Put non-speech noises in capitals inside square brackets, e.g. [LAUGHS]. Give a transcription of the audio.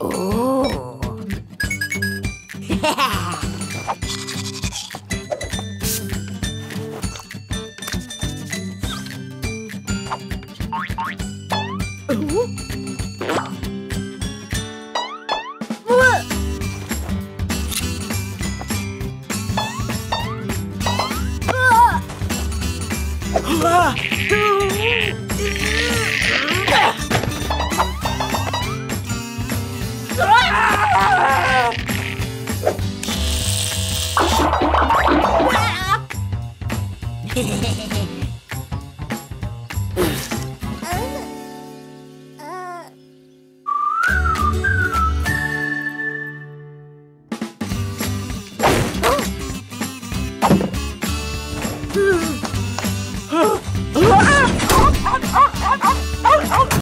Oh. [LAUGHS] [LAUGHS] Ah! Hmm.